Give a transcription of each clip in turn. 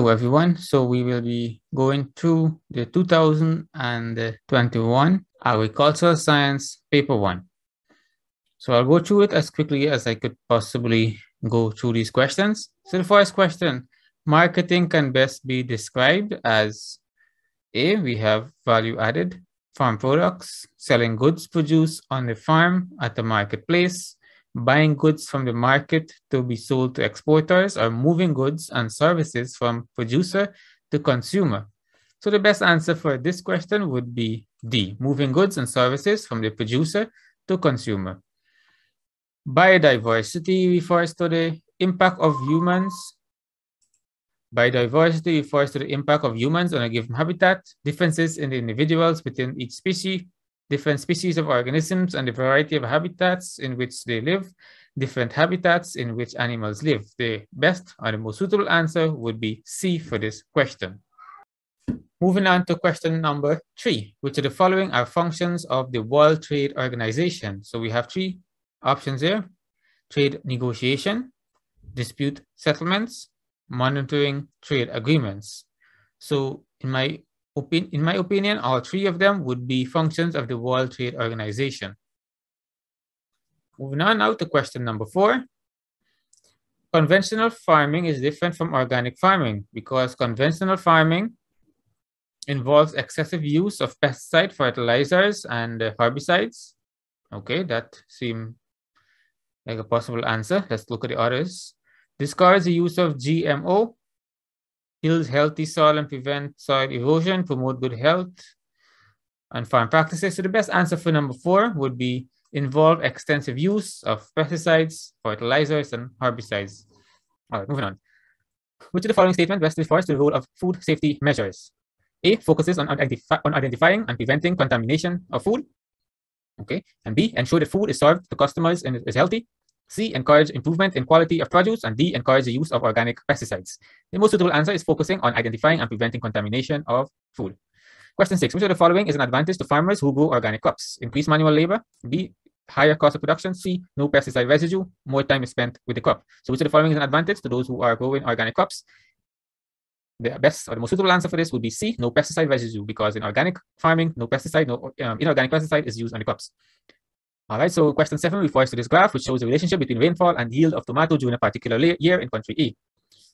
Hello, everyone. So we will be going through the 2021 Agricultural Science Paper 1. So I'll go through it as quickly as I could possibly go through these questions. So the first question, marketing can best be described as A, we have value added, farm products, selling goods produced on the farm at the marketplace, buying goods from the market to be sold to exporters, or moving goods and services from producer to consumer. So the best answer for this question would be D, moving goods and services from the producer to consumer. Biodiversity refers to the impact of humans. Biodiversity refers to the impact of humans on a given habitat, differences in the individuals within each species, different species of organisms and the variety of habitats in which they live, different habitats in which animals live. The best or the most suitable answer would be C for this question. Moving on to question number three, which of the following are functions of the World Trade Organization. So we have three options here, trade negotiation, dispute settlements, monitoring trade agreements. So in my in my opinion, all three of them would be functions of the World Trade Organization. Moving on now to question number four. Conventional farming is different from organic farming because conventional farming involves excessive use of pesticide fertilizers and uh, herbicides. Okay, that seems like a possible answer. Let's look at the others. Discourage the use of GMO build healthy soil and prevent soil erosion, promote good health and farm practices. So the best answer for number four would be involve extensive use of pesticides, fertilizers, and herbicides. All right, moving on. Which of the following statement best refers to the role of food safety measures? A focuses on, identifi on identifying and preventing contamination of food. Okay, and B ensure that food is served to customers and is healthy. C, encourage improvement in quality of produce, and D, encourage the use of organic pesticides. The most suitable answer is focusing on identifying and preventing contamination of food. Question six, which of the following is an advantage to farmers who grow organic crops? Increase manual labor, B, higher cost of production, C, no pesticide residue, more time is spent with the crop. So which of the following is an advantage to those who are growing organic crops? The best or the most suitable answer for this would be C, no pesticide residue, because in organic farming, no pesticide, no um, inorganic pesticide is used on the crops. All right, so question seven refers to this graph, which shows the relationship between rainfall and yield of tomato during a particular year in country A.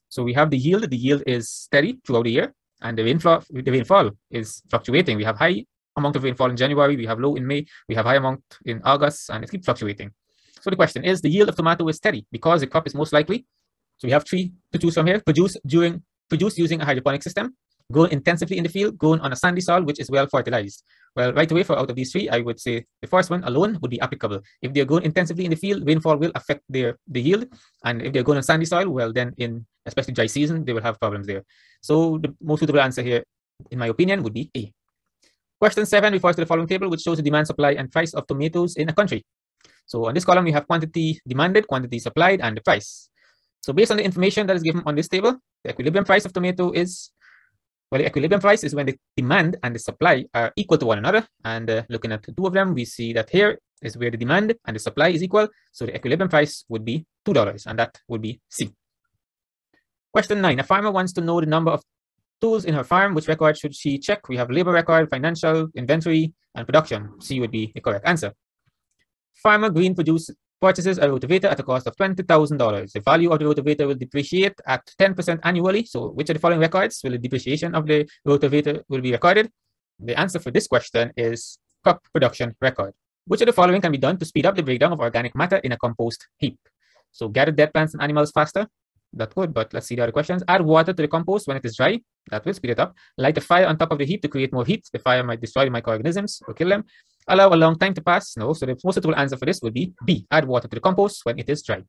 So we have the yield. The yield is steady throughout the year, and the rainfall, the rainfall is fluctuating. We have high amount of rainfall in January, we have low in May, we have high amount in August, and it keeps fluctuating. So the question is, the yield of tomato is steady because the crop is most likely, so we have three to choose from here, produce during produce using a hydroponic system, grown intensively in the field, grown on a sandy soil, which is well fertilized. Well, right away, for out of these three, I would say the first one alone would be applicable. If they're grown intensively in the field, rainfall will affect their the yield. And if they're grown on sandy soil, well, then in especially dry season, they will have problems there. So the most suitable answer here, in my opinion, would be A. Question seven refers to the following table, which shows the demand, supply, and price of tomatoes in a country. So on this column, we have quantity demanded, quantity supplied, and the price. So based on the information that is given on this table, the equilibrium price of tomato is well, the equilibrium price is when the demand and the supply are equal to one another. And uh, looking at the two of them, we see that here is where the demand and the supply is equal. So the equilibrium price would be $2, and that would be C. Question nine, a farmer wants to know the number of tools in her farm. Which record should she check? We have labor record, financial, inventory, and production. C would be the correct answer. Farmer Green produce, purchases a rotavator at a cost of $20,000. The value of the rotavator will depreciate at 10% annually. So which of the following records will the depreciation of the rotavator will be recorded? The answer for this question is crop production record. Which of the following can be done to speed up the breakdown of organic matter in a compost heap? So gather dead plants and animals faster. That would, but let's see the other questions. Add water to the compost when it is dry. That will speed it up. Light a fire on top of the heap to create more heat. The fire might destroy microorganisms or kill them. Allow a long time to pass? No. So the most suitable answer for this would be B. Add water to the compost when it is dry.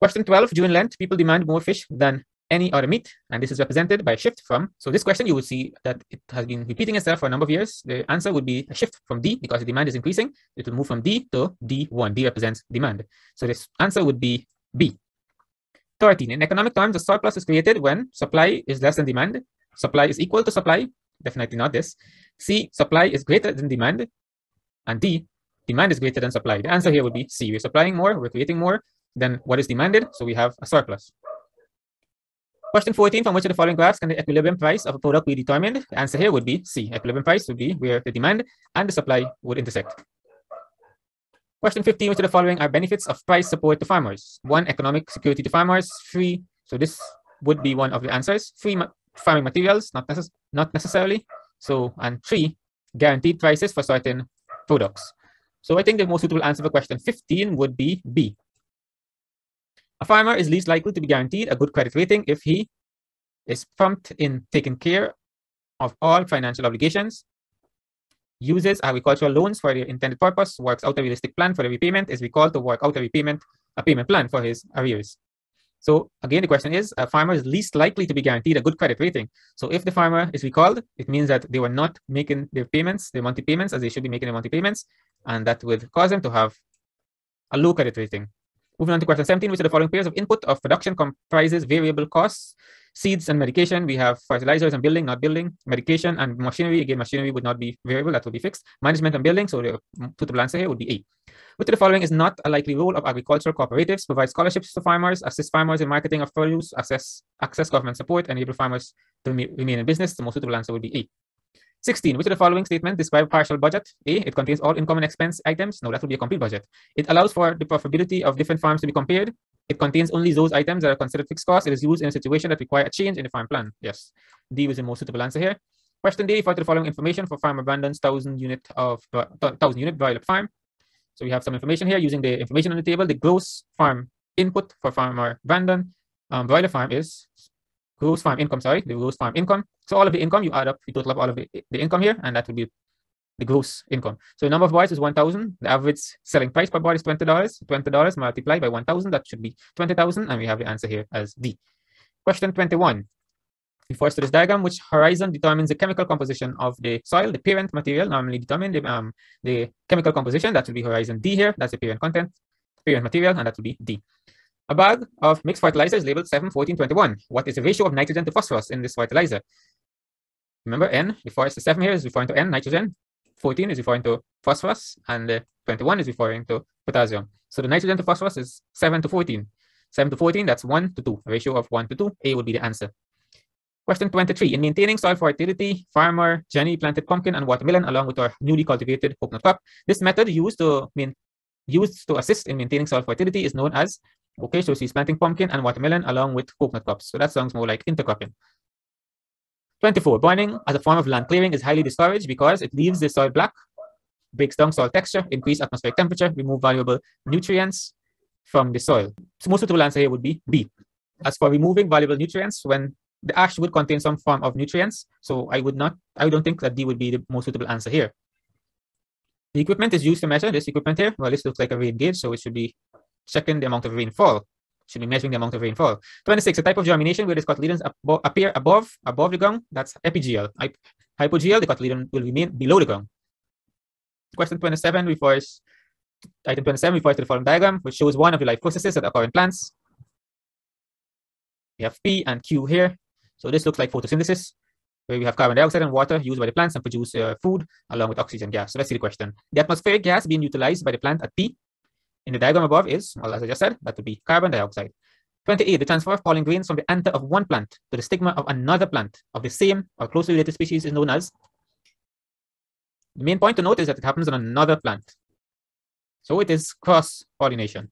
Question 12. During Lent, people demand more fish than any other meat, and this is represented by a shift from. So this question, you will see that it has been repeating itself for a number of years. The answer would be a shift from D because the demand is increasing. It will move from D to D1. D represents demand. So this answer would be B. 13. In economic terms, a surplus is created when supply is less than demand. Supply is equal to supply. Definitely not this. C. Supply is greater than demand. And D, demand is greater than supply. The answer here would be C. We're supplying more, we're creating more than what is demanded, so we have a surplus. Question 14, from which of the following graphs can the equilibrium price of a product be determined? The answer here would be C. Equilibrium price would be where the demand and the supply would intersect. Question 15, which of the following are benefits of price support to farmers? One, economic security to farmers. Free, so this would be one of the answers. Free ma farming materials, not, necess not necessarily. So, and three, guaranteed prices for certain products. So I think the most suitable answer for question 15 would be B. A farmer is least likely to be guaranteed a good credit rating if he is prompt in taking care of all financial obligations, uses agricultural loans for their intended purpose, works out a realistic plan for the repayment, is recalled to work out a repayment, a payment plan for his arrears. So again, the question is, a farmer is least likely to be guaranteed a good credit rating. So if the farmer is recalled, it means that they were not making their payments, their monthly payments, as they should be making their monthly payments, and that would cause them to have a low credit rating. Moving on to question 17, which of the following pairs of input of production comprises variable costs? Seeds and medication, we have fertilizers and building, not building. Medication and machinery, again, machinery would not be variable, that would be fixed. Management and building, so the suitable answer here would be A. Which of the following is not a likely role of agricultural cooperatives? Provide scholarships to farmers, assist farmers in marketing of produce, access, access government support, and enable farmers to remain in business. The most suitable answer would be A. 16. Which of the following statement describe partial budget? A. It contains all income and expense items. No, that would be a complete budget. It allows for the profitability of different farms to be compared. It contains only those items that are considered fixed costs. It is used in a situation that require a change in the farm plan. Yes. D was the most suitable answer here. Question D. For the following information for farmer Brandon's 1000 unit of 1000 unit broiler farm. So we have some information here using the information on the table. The gross farm input for farmer Brandon um, broiler farm is gross farm income, sorry, the gross farm income. So all of the income, you add up, you total up all of the, the income here, and that would be the gross income. So the number of boys is 1,000. The average selling price per boy is $20. $20 multiplied by 1,000, that should be 20,000, and we have the answer here as D. Question 21. Before to this diagram, which horizon determines the chemical composition of the soil, the parent material normally determine the, um, the chemical composition, that would be horizon D here, that's the parent content, parent material, and that would be D. A bag of mixed fertilizer is labeled 7, 14, 21. What is the ratio of nitrogen to phosphorus in this fertilizer? Remember, N, before it's the 7 here is referring to N, nitrogen. 14 is referring to phosphorus, and uh, 21 is referring to potassium. So the nitrogen to phosphorus is 7 to 14. 7 to 14, that's 1 to 2, a ratio of 1 to 2. A would be the answer. Question 23. In maintaining soil fertility, farmer Jenny planted pumpkin and watermelon along with her newly cultivated coconut crop. This method used to mean used to assist in maintaining soil fertility is known as Okay, so she's planting pumpkin and watermelon along with coconut crops. So that sounds more like intercropping. 24. Burning as a form of land clearing is highly discouraged because it leaves the soil black, breaks down soil texture, increase atmospheric temperature, remove valuable nutrients from the soil. So most suitable answer here would be B. As for removing valuable nutrients, when the ash would contain some form of nutrients, so I would not, I don't think that D would be the most suitable answer here. The equipment is used to measure this equipment here. Well, this looks like a rain gauge, so it should be checking the amount of rainfall. Should be measuring the amount of rainfall. 26, a type of germination where the cotyledons abo appear above above the ground. That's epigeal. Hypogeal, the cotyledon will remain below the ground. Question 27 refers, item 27 refers to the following diagram, which shows one of the life processes that occur in plants. We have P and Q here. So this looks like photosynthesis, where we have carbon dioxide and water used by the plants and produce uh, food along with oxygen gas. So let's see the question. The atmospheric gas being utilized by the plant at P in the diagram above is, well, as I just said, that would be carbon dioxide. 28, the transfer of pollen grains from the anther of one plant to the stigma of another plant of the same or closely related species is known as. The main point to note is that it happens on another plant. So it is cross-pollination.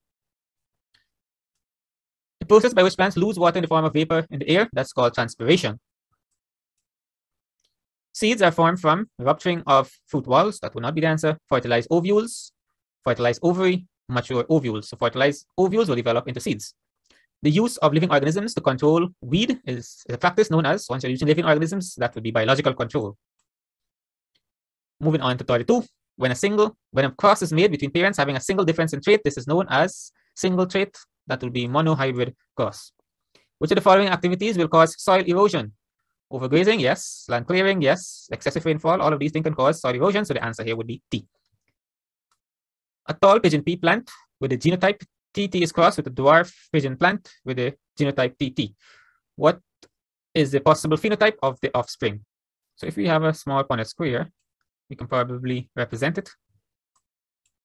The process by which plants lose water in the form of vapor in the air, that's called transpiration. Seeds are formed from rupturing of fruit walls, that would not be the answer, fertilized ovules, fertilized ovary, mature ovules. So fertilized ovules will develop into seeds. The use of living organisms to control weed is a practice known as, once you're using living organisms, that would be biological control. Moving on to 32, when a single, when a cross is made between parents having a single difference in trait, this is known as single trait, that will be monohybrid cross. Which of the following activities will cause soil erosion? Overgrazing, yes. Land clearing, yes. Excessive rainfall, all of these things can cause soil erosion, so the answer here would be T. A tall pigeon pea plant with the genotype TT is crossed with a dwarf pigeon plant with the genotype TT. What is the possible phenotype of the offspring? So if we have a small Punnett square, we can probably represent it.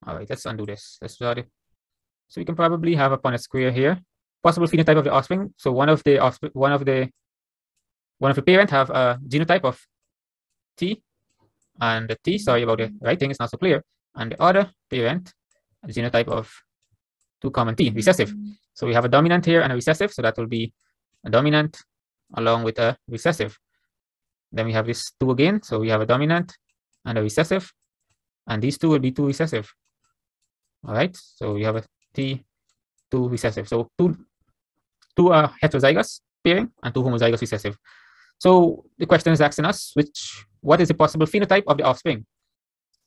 All right, let's undo this. Let's start it. So we can probably have a Punnett square here. possible phenotype of the offspring. So one of the offspring, one of the one of the parent have a genotype of T, and the T, sorry about the writing, it's not so clear, and the other parent, a genotype of 2 common T, mm-hmm. recessive. So we have a dominant here and a recessive, so that will be a dominant along with a recessive. Then we have this 2 again, so we have a dominant and a recessive, and these two will be 2 recessive. All right, so we have a T, 2 recessive. So two, two are heterozygous pairing and two homozygous recessive. So the question is asking us which what is the possible phenotype of the offspring?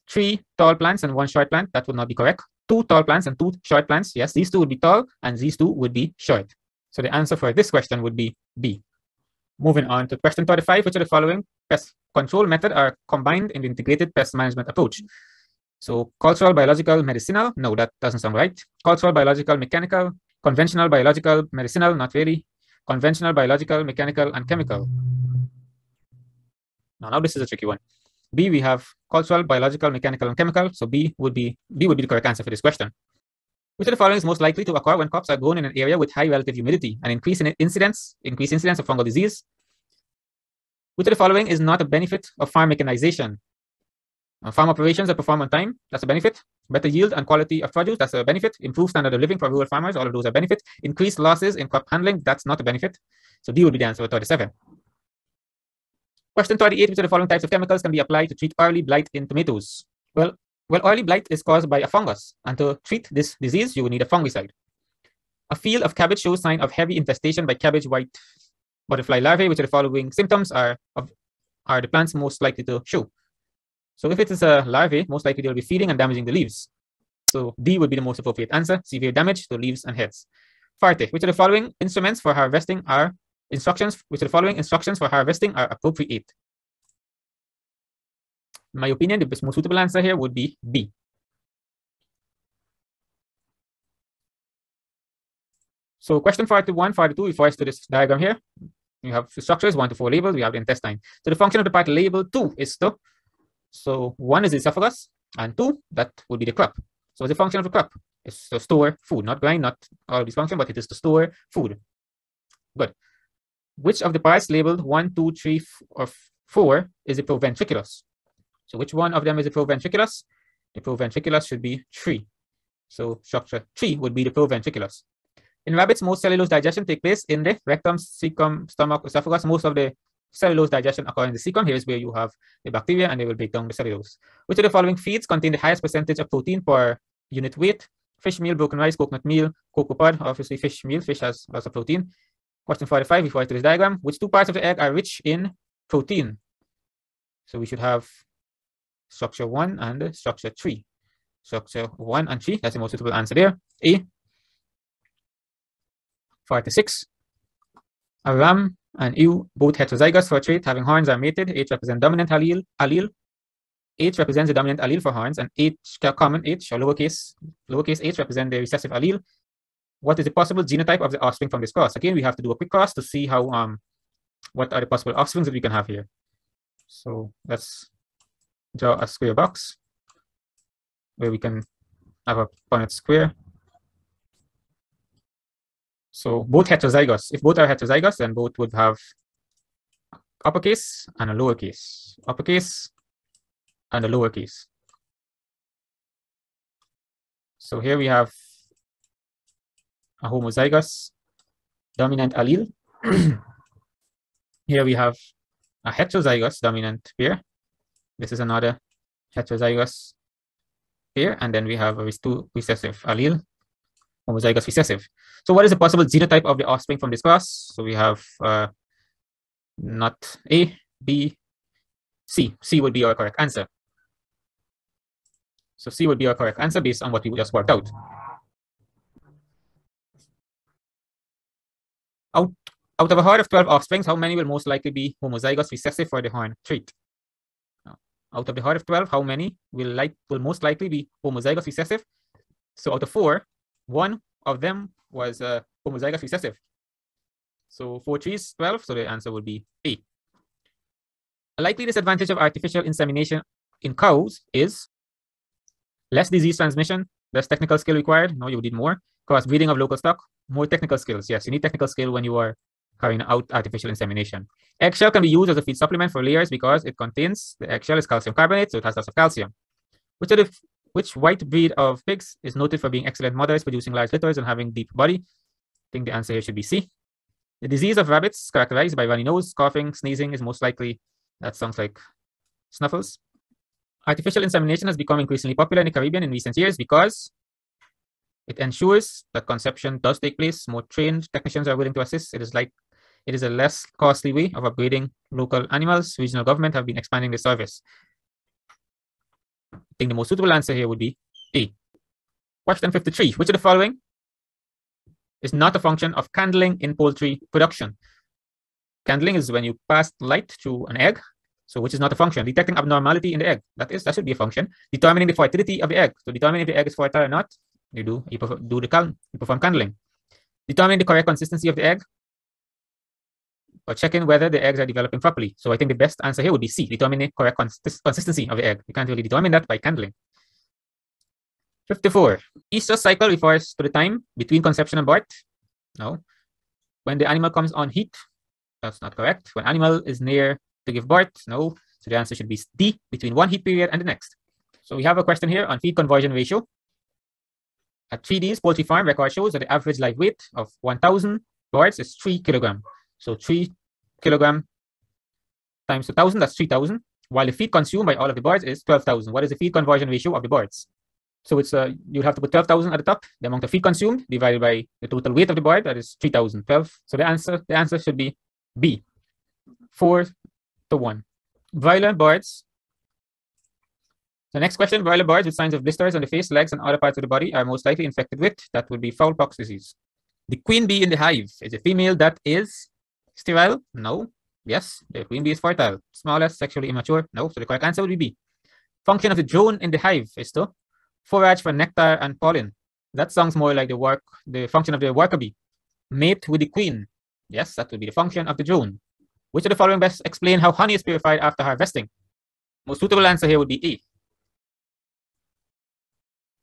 Three tall plants and one short plant, that would not be correct. Two tall plants and two short plants, yes, these two would be tall and these two would be short. So the answer for this question would be B. Moving on to question 35, which of the following pest control method are combined in the integrated pest management approach? So cultural, biological, medicinal, no, that doesn't sound right. Cultural, biological, mechanical, conventional, biological, medicinal, not really. Conventional, biological, mechanical, and chemical. Now, now this is a tricky one. B, we have cultural, biological, mechanical, and chemical. So B would be B would be the correct answer for this question. Which of the following is most likely to occur when crops are grown in an area with high relative humidity? An increase in incidence, increased incidence of fungal disease. Which of the following is not a benefit of farm mechanization? Uh, farm operations that perform on time, that's a benefit. Better yield and quality of produce, that's a benefit. Improved standard of living for rural farmers, all of those are benefits. Increased losses in crop handling, that's not a benefit. So D would be the answer for 37. Question 38, which of the following types of chemicals can be applied to treat early blight in tomatoes? Well, well, early blight is caused by a fungus, and to treat this disease, you would need a fungicide. A field of cabbage shows sign of heavy infestation by cabbage white butterfly larvae, which are the following symptoms are of are the plants most likely to show. So if it is a larvae, most likely they'll be feeding and damaging the leaves. So D would be the most appropriate answer, severe damage to leaves and heads. Farte, which of the following instruments for harvesting are instructions, which the following instructions for harvesting are appropriate? In my opinion, the most suitable answer here would be B. So question 41, 42 refers to this diagram here. You have structures, one to four labeled, we have the intestine. So the function of the part labeled two is to, so one is the esophagus, and two, that would be the crop. So the function of the crop is to store food, not grind, not all these function, but it is to store food. Good. Which of the parts labeled one, two, three, or four is the proventriculus? So which one of them is the proventriculus? The proventriculus should be three. So structure three would be the proventriculus. In rabbits, most cellulose digestion take place in the rectum, cecum, stomach, esophagus. Most of the cellulose digestion occur in the cecum. Here's where you have the bacteria and they will break down the cellulose. Which of the following feeds contain the highest percentage of protein per unit weight? Fish meal, broken rice, coconut meal, cocoa pod, obviously fish meal. Fish has lots of protein. Question 45, before I to this diagram, which two parts of the egg are rich in protein? So we should have structure 1 and structure 3. Structure 1 and 3, that's the most suitable answer there. A. 46. A ram and ewe, both heterozygous for a trait having horns are mated. H represents dominant allele. allele. H represents the dominant allele for horns, and H, common H, or lowercase, lowercase h represents the recessive allele. What is the possible genotype of the offspring from this cross? Again, we have to do a quick cross to see how um what are the possible offsprings that we can have here. So let's draw a square box where we can have a Punnett square. So both heterozygous. If both are heterozygous, then both would have uppercase and a lowercase. Uppercase and a lowercase. So here we have a homozygous dominant allele. here we have a heterozygous dominant pair this is another heterozygous here, and then we have a two recessive allele, homozygous recessive. So what is the possible genotype of the offspring from this class? So we have uh, not A, B, C. C would be our correct answer. So C would be our correct answer based on what we just worked out. Out, out of a herd of 12 offsprings, how many will most likely be homozygous recessive for the horn trait? out of the herd of 12, how many will like will most likely be homozygous recessive? So out of four, one of them was uh, homozygous recessive. So four trees, 12, so the answer would be A. A likely disadvantage of artificial insemination in cows is less disease transmission, less technical skill required. No, you need more. Cross breeding of local stock, more technical skills. Yes, you need technical skill when you are carrying out artificial insemination. Eggshell can be used as a feed supplement for layers because it contains the eggshell is calcium carbonate, so it has lots of calcium. Which of the which white breed of pigs is noted for being excellent mothers, producing large litters and having deep body? I think the answer here should be C. The disease of rabbits characterized by runny nose, coughing, sneezing is most likely, that sounds like snuffles. Artificial insemination has become increasingly popular in the Caribbean in recent years because it ensures that conception does take place. More trained technicians are willing to assist. It is like it is a less costly way of upgrading local animals. Regional government have been expanding the service. I think the most suitable answer here would be A. Question 53. Which of the following is not a function of candling in poultry production? Candling is when you pass light through an egg so which is not a function. Detecting abnormality in the egg. That is, that should be a function. Determining the fertility of the egg. So determining if the egg is fertile or not, you do you perform, do the cal you perform candling. Determining the correct consistency of the egg. Or checking whether the eggs are developing properly. So I think the best answer here would be C, determining the correct cons consistency of the egg. You can't really determine that by candling. 54. Estrus cycle refers to the time between conception and birth. No. When the animal comes on heat, that's not correct. When animal is near to give birth? No. So the answer should be D, between one heat period and the next. So we have a question here on feed conversion ratio. At 3D's poultry farm record shows that the average live weight of 1,000 birds is 3 kilogram. So 3 kilogram times 2,000, that's 3,000. While the feed consumed by all of the birds is 12,000. What is the feed conversion ratio of the birds? So it's uh, you have to put 12,000 at the top, the amount of feed consumed divided by the total weight of the bird, that is 3,000, 12. So the answer, the answer should be B, 4 to 1. Violent birds. The next question, violent birds with signs of blisters on the face, legs, and other parts of the body are most likely infected with, that would be fowl pox disease. The queen bee in the hive is a female that is sterile? No. Yes, the queen bee is fertile. Smallest, sexually immature? No. So the correct answer would be B. Function of the drone in the hive is to forage for nectar and pollen. That sounds more like the work, the function of the worker bee. Mate with the queen. Yes, that would be the function of the drone. Which of the following best explain how honey is purified after harvesting? Most suitable answer here would be A.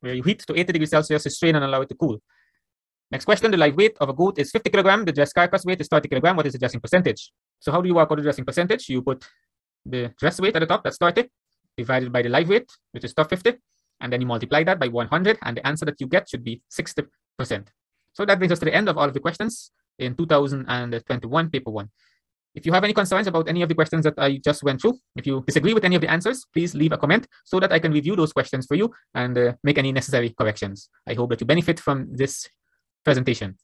Where you heat to 80 degrees Celsius strain and allow it to cool. Next question, the live weight of a goat is 50 kilogram. The dress carcass weight is 30 kilogram. What is the dressing percentage? So how do you work out the dressing percentage? You put the dress weight at the top, that's 30, divided by the live weight, which is 50, and then you multiply that by 100, and the answer that you get should be 60%. So that brings us to the end of all of the questions in 2021 paper one. If you have any concerns about any of the questions that I just went through, if you disagree with any of the answers, please leave a comment so that I can review those questions for you and uh, make any necessary corrections. I hope that you benefit from this presentation.